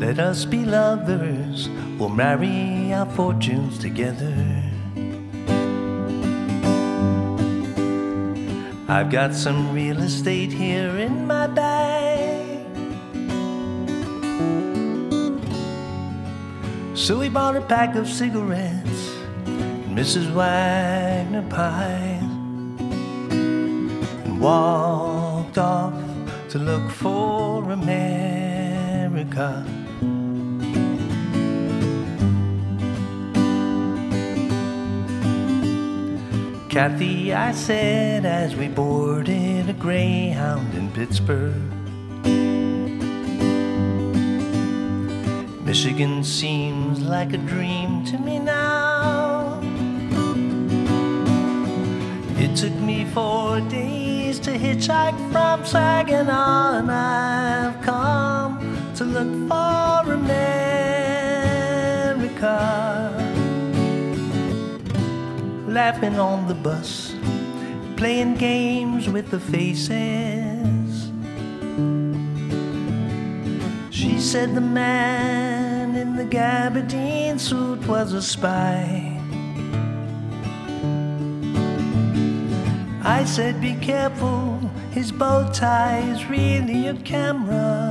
Let us be lovers, we'll marry our fortunes together. I've got some real estate here in my bag. So we bought a pack of cigarettes and Mrs. Wagner pies and walked off to look for America. Kathy, I said as we boarded a Greyhound in Pittsburgh. Michigan seems like a dream to me now. It took me four days to hitchhike from Saginaw, and I've come to look for America laughing on the bus, playing games with the faces. She said the man in the gabardine suit was a spy. I said, Be careful, his bow tie is really a camera.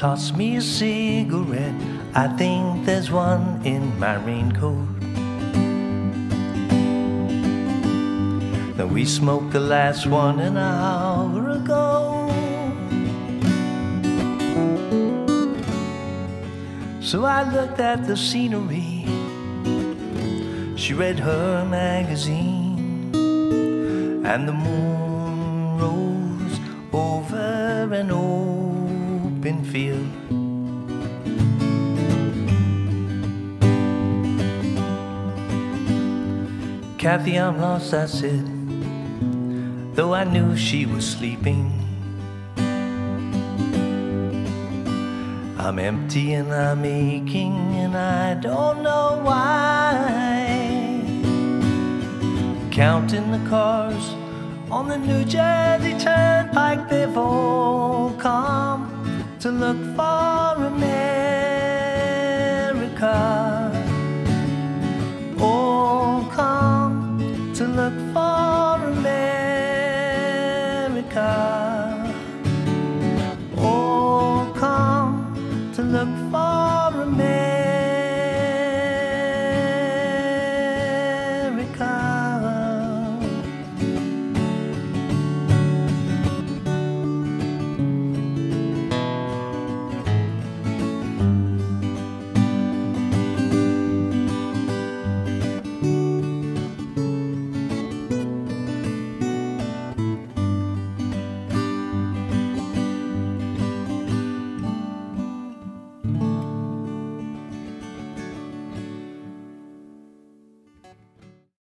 Toss me a cigarette, I think there's one in my raincoat. Now we smoked the last one an hour ago. So I looked at the scenery. She read her magazine, and the moon rose field. Kathy, I'm lost, I said, though I knew she was sleeping. I'm empty and I'm aching, and I don't know why. Counting the cars on the New Jersey Turnpike, they've all come to look for America. All come to look for America. All come to look for America.